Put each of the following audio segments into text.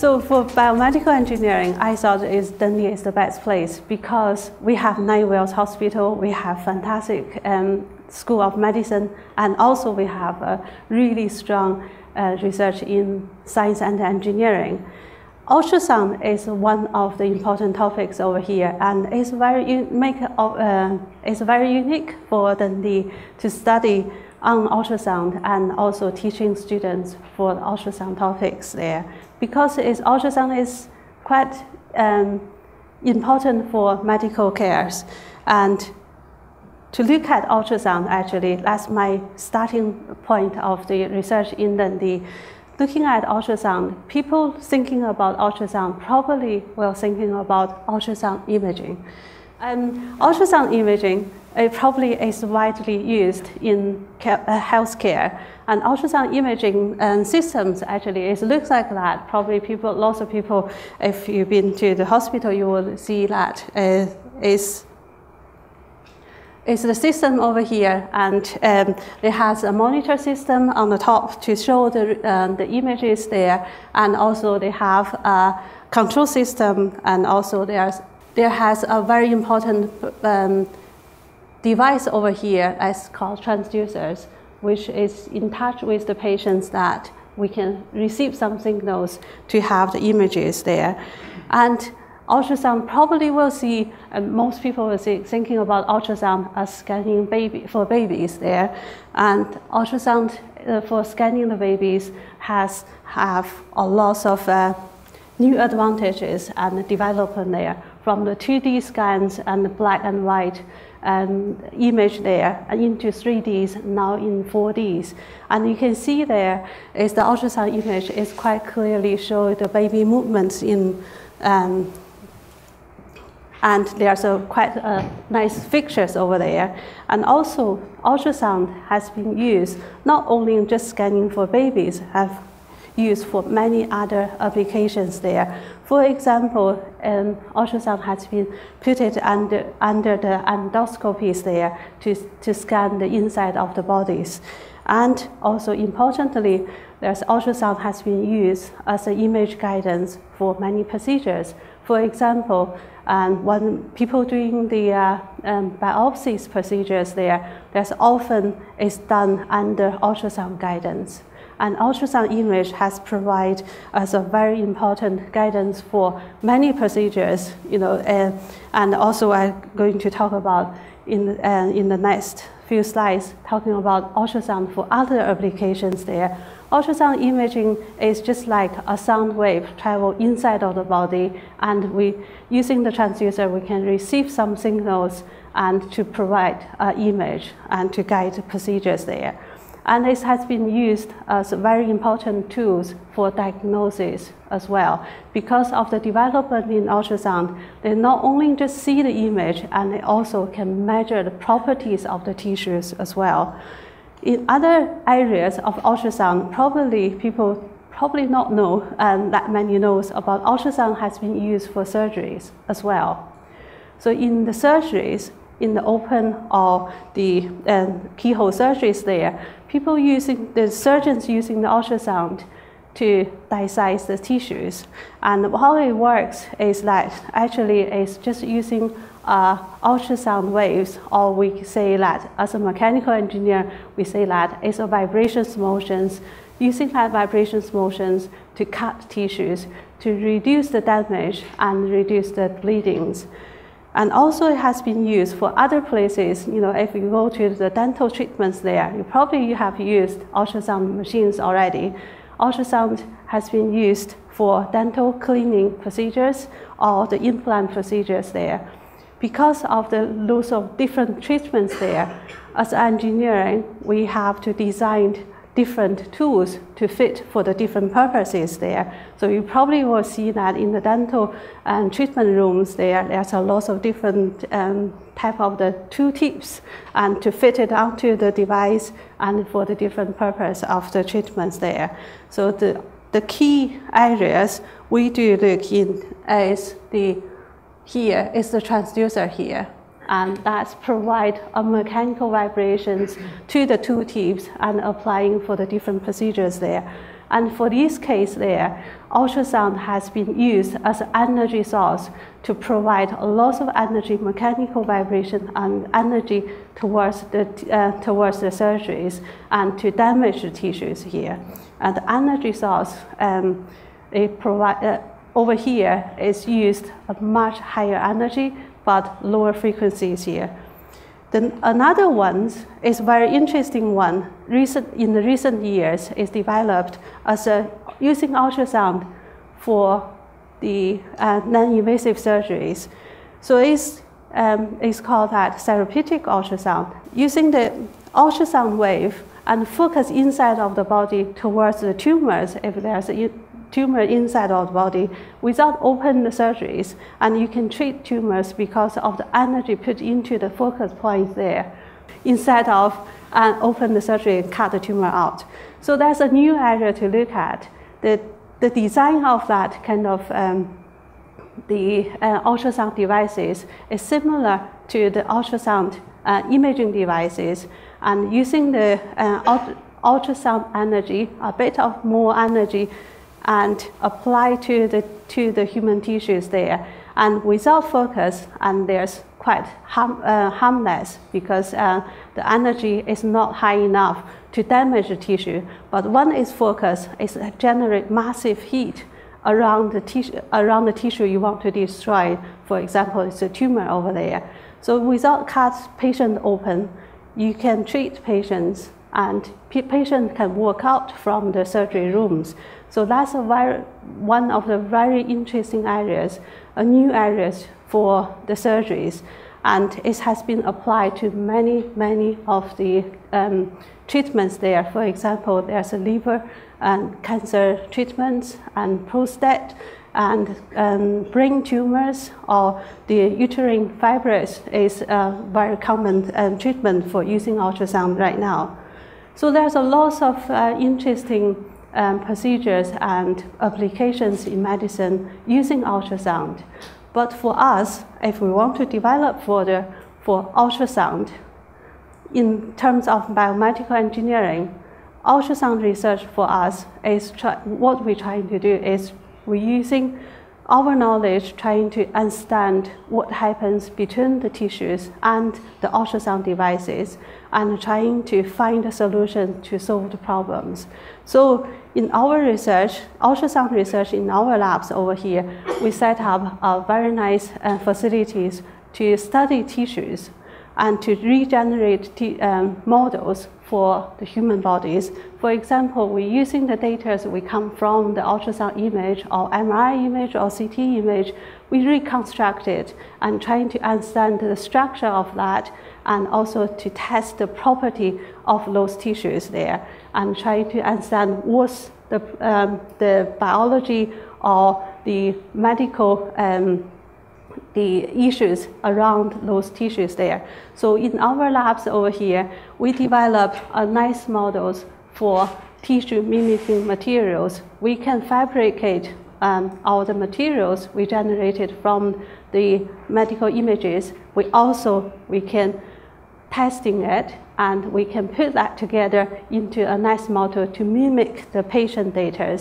So for biomedical engineering, I thought is Dundee is the best place because we have Ninewells Hospital, we have fantastic um, School of Medicine, and also we have a really strong uh, research in science and engineering. Ultrasound is one of the important topics over here, and it's very make uh, it's very unique for Dundee to study on ultrasound and also teaching students for ultrasound topics there because it's, ultrasound is quite um, important for medical cares and to look at ultrasound actually that's my starting point of the research in Dundee looking at ultrasound, people thinking about ultrasound probably were thinking about ultrasound imaging. And ultrasound imaging it probably is widely used in uh, healthcare. And ultrasound imaging um, systems actually it looks like that. Probably people, lots of people, if you've been to the hospital, you will see that uh, is is the system over here, and um, it has a monitor system on the top to show the, um, the images there, and also they have a control system, and also there's, there has a very important um, device over here as called transducers, which is in touch with the patients that we can receive some signals to have the images there. And ultrasound probably will see, and most people will see, thinking about ultrasound as scanning baby for babies there. And ultrasound uh, for scanning the babies has have a lot of uh, new advantages and development there from the 2D scans and the black and white um, image there into 3Ds, now in 4Ds. And you can see there is the ultrasound image is quite clearly show the baby movements in um, and there's a quite uh, nice pictures over there. And also, ultrasound has been used not only in just scanning for babies, have used for many other applications there. For example, um, ultrasound has been put under, under the endoscopies there to, to scan the inside of the bodies. And also importantly, there's ultrasound has been used as an image guidance for many procedures. For example, and when people doing the uh, um, biopsies procedures there, there's often is done under ultrasound guidance. And ultrasound image has provided as a very important guidance for many procedures, you know, uh, and also I'm going to talk about in, uh, in the next few slides, talking about ultrasound for other applications there Ultrasound imaging is just like a sound wave travel inside of the body, and we, using the transducer, we can receive some signals and to provide an image and to guide procedures there. And this has been used as very important tools for diagnosis as well. Because of the development in ultrasound, they not only just see the image, and they also can measure the properties of the tissues as well. In other areas of ultrasound, probably people probably not know, and that many knows about ultrasound has been used for surgeries as well. So in the surgeries, in the open or the um, keyhole surgeries there, people using, the surgeons using the ultrasound to dissect the tissues. And how it works is that actually it's just using uh, ultrasound waves, or we say that as a mechanical engineer, we say that it's a vibrations motions, using that vibrations motions to cut tissues, to reduce the damage and reduce the bleedings. And also it has been used for other places. You know, if you go to the dental treatments there, you probably have used ultrasound machines already. Ultrasound has been used for dental cleaning procedures or the implant procedures there because of the lots of different treatments there, as engineering, we have to design different tools to fit for the different purposes there. So you probably will see that in the dental um, treatment rooms there, there's a lot of different um, type of the tool tips and to fit it onto the device and for the different purpose of the treatments there. So the, the key areas we do look in is the here is the transducer here. And that's provide a mechanical vibrations to the two tips and applying for the different procedures there. And for this case there, ultrasound has been used as an energy source to provide a lot of energy, mechanical vibration, and energy towards the, uh, towards the surgeries and to damage the tissues here. And the energy source um, it provide, uh, over here is used a much higher energy but lower frequencies here. Then another one is very interesting one. Recent, in the recent years, is developed as a, using ultrasound for the uh, non-invasive surgeries. So it's, um, it's called that therapeutic ultrasound. Using the ultrasound wave and focus inside of the body towards the tumors if there's tumor inside of the body without open surgeries. And you can treat tumors because of the energy put into the focus point there instead of uh, open the surgery and cut the tumor out. So that's a new area to look at. The, the design of that kind of um, the uh, ultrasound devices is similar to the ultrasound uh, imaging devices and using the uh, ultrasound energy, a bit of more energy and apply to the, to the human tissues there. And without focus, and there's quite harm, uh, harmless because uh, the energy is not high enough to damage the tissue. But when it's focused, it generates massive heat around the, tissue, around the tissue you want to destroy. For example, it's a tumor over there. So without cut patient open, you can treat patients and patients can walk out from the surgery rooms. So that's a very, one of the very interesting areas, a new areas for the surgeries. And it has been applied to many, many of the um, treatments there. For example, there's a liver and cancer treatments and prostate and um, brain tumors or the uterine fibroids is a very common um, treatment for using ultrasound right now. So there's a lot of uh, interesting um, procedures and applications in medicine using ultrasound. But for us, if we want to develop further for ultrasound, in terms of biomedical engineering, ultrasound research for us is what we're trying to do is we're using our knowledge trying to understand what happens between the tissues and the ultrasound devices and trying to find a solution to solve the problems. So in our research, ultrasound research in our labs over here, we set up very nice uh, facilities to study tissues and to regenerate um, models for the human bodies. For example, we're using the data that we come from the ultrasound image or MRI image or CT image. We reconstruct it and trying to understand the structure of that and also to test the property of those tissues there and trying to understand what's the, um, the biology or the medical um, the issues around those tissues there. So in our labs over here, we develop a nice models for tissue mimicking materials. We can fabricate um, all the materials we generated from the medical images. We also we can testing it and we can put that together into a nice model to mimic the patient data.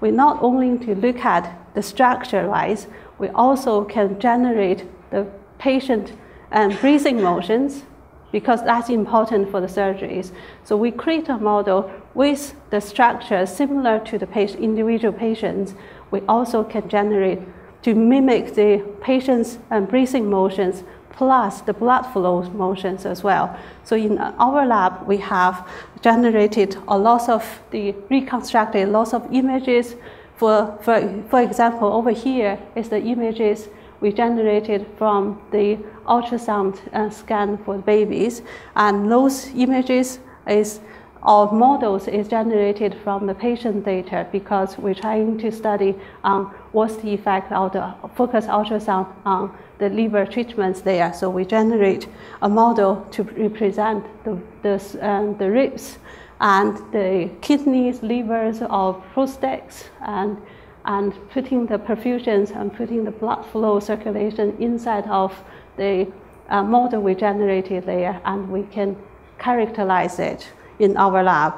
We not only to look at the structure wise, we also can generate the patient um, breathing motions because that's important for the surgeries. So we create a model with the structure similar to the patient, individual patients. We also can generate to mimic the patient's um, breathing motions plus the blood flow motions as well. So in our lab, we have generated a lot of the reconstructed lots of images for, for, for example, over here is the images we generated from the ultrasound uh, scan for babies. And those images is or models is generated from the patient data because we're trying to study um, what's the effect of the focus ultrasound on the liver treatments there. So we generate a model to represent the, the, uh, the ribs and the kidneys, livers, or prostates, and, and putting the perfusions and putting the blood flow circulation inside of the uh, model we generated there, and we can characterize it in our lab.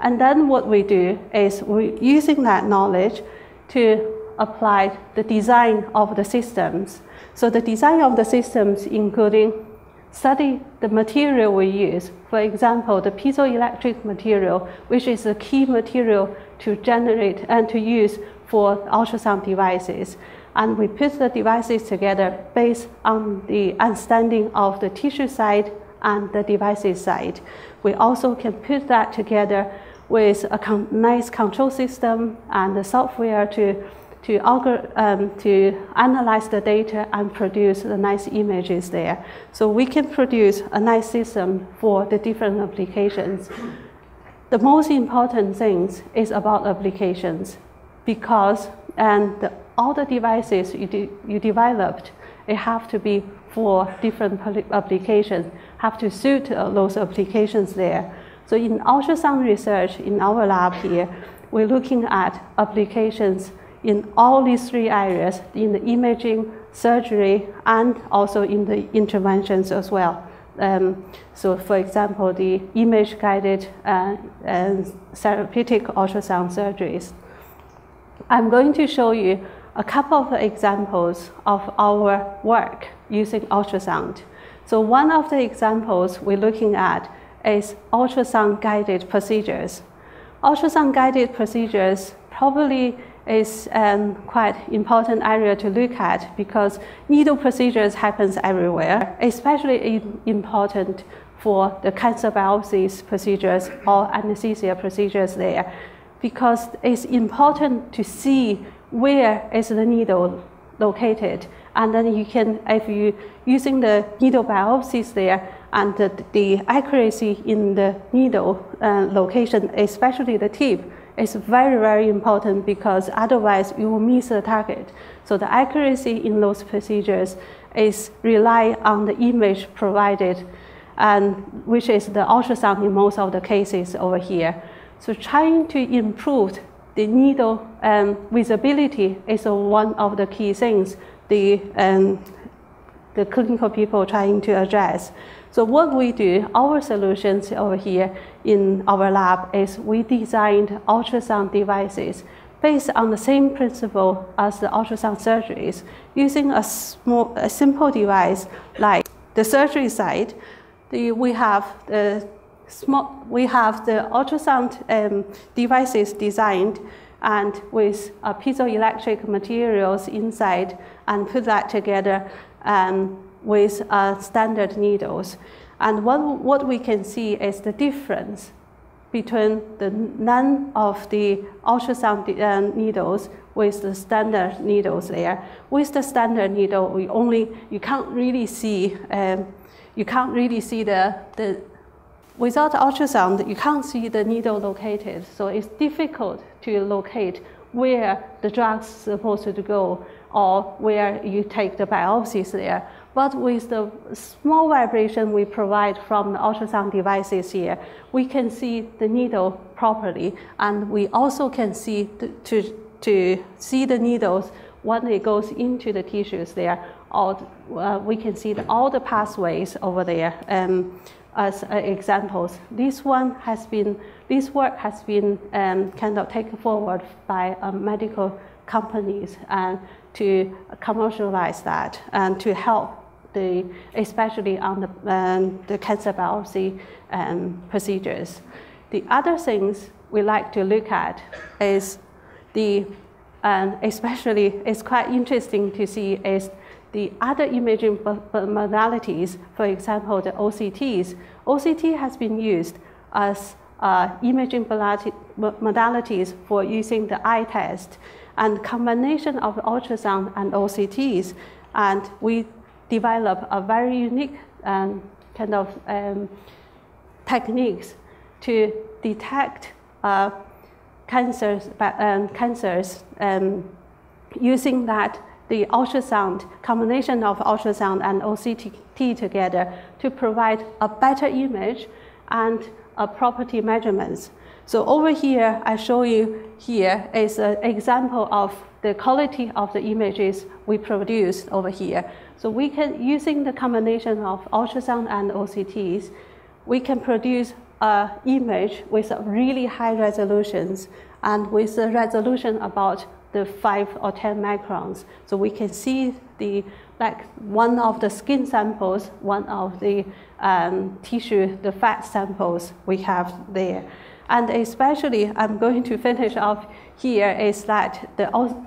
And then what we do is we're using that knowledge to apply the design of the systems. So the design of the systems including study the material we use. For example, the piezoelectric material, which is a key material to generate and to use for ultrasound devices. And we put the devices together based on the understanding of the tissue side and the devices side. We also can put that together with a nice control system and the software to to, um, to analyze the data and produce the nice images there. So we can produce a nice system for the different applications. The most important thing is about applications because and the, all the devices you, de you developed, it have to be for different applications, have to suit uh, those applications there. So in ultrasound research in our lab here, we're looking at applications in all these three areas, in the imaging, surgery, and also in the interventions as well. Um, so for example, the image-guided uh, and therapeutic ultrasound surgeries. I'm going to show you a couple of examples of our work using ultrasound. So one of the examples we're looking at is ultrasound-guided procedures. Ultrasound-guided procedures probably is um, quite important area to look at because needle procedures happens everywhere, especially important for the cancer biopsies procedures or anesthesia procedures there because it's important to see where is the needle located and then you can if you using the needle biopsies there and the, the accuracy in the needle uh, location especially the tip is very, very important because otherwise you will miss the target. So the accuracy in those procedures is rely on the image provided, and which is the ultrasound in most of the cases over here. So trying to improve the needle um, visibility is one of the key things the, um, the clinical people trying to address. So what we do, our solutions over here in our lab is we designed ultrasound devices based on the same principle as the ultrasound surgeries, using a, small, a simple device like the surgery side. The, we have the small, we have the ultrasound um, devices designed and with uh, piezoelectric materials inside and put that together um, with uh, standard needles. And what, what we can see is the difference between the none of the ultrasound uh, needles with the standard needles there. With the standard needle, we only you can't really see um, you can't really see the the without ultrasound you can't see the needle located. So it's difficult to locate where the drug's supposed to go or where you take the biopsies there. But with the small vibration we provide from the ultrasound devices here, we can see the needle properly, and we also can see to, to see the needles when it goes into the tissues there. All, uh, we can see the, all the pathways over there um, as uh, examples. This one has been, this work has been um, kind of taken forward by uh, medical companies and to commercialize that and to help the, especially on the, um, the cancer biopsy um, procedures. The other things we like to look at is the, and especially it's quite interesting to see is the other imaging modalities, for example, the OCTs. OCT has been used as uh, imaging modalities for using the eye test and combination of ultrasound and OCTs. And we develop a very unique um, kind of um, techniques to detect uh, cancers, um, cancers um, using that the ultrasound, combination of ultrasound and OCT together to provide a better image and a property measurements. So over here, I show you here is an example of the quality of the images we produce over here. So we can, using the combination of ultrasound and OCTs, we can produce an image with really high resolutions and with a resolution about the 5 or 10 microns. So we can see the like one of the skin samples, one of the um, tissue, the fat samples we have there. And especially, I'm going to finish off here is that the,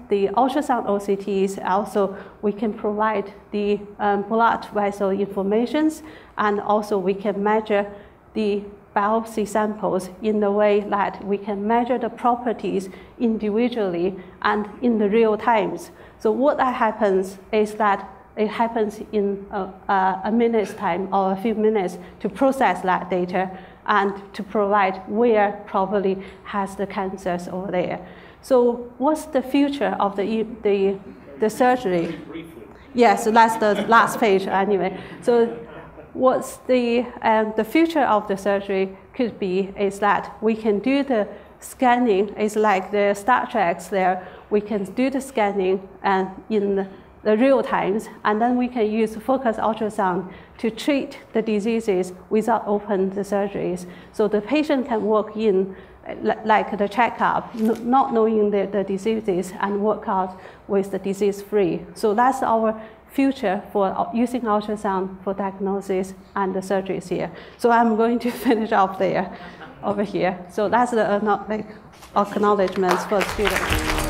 the ultrasound OCTs also, we can provide the um, blood vessel informations and also we can measure the biopsy samples in the way that we can measure the properties individually and in the real times. So what that happens is that it happens in a, a, minute's time or a few minutes to process that data and to provide where probably has the cancers over there. So what's the future of the, the, the surgery? Yes, so that's the last page anyway. So what's the, um, the future of the surgery could be is that we can do the scanning, it's like the Star Trek there, we can do the scanning and in the real times, and then we can use focus ultrasound to treat the diseases without open the surgeries. So the patient can walk in like the checkup, not knowing the, the diseases and work out with the disease free. So that's our future for using ultrasound for diagnosis and the surgeries here. So I'm going to finish off there, over here. So that's the uh, acknowledgements for students.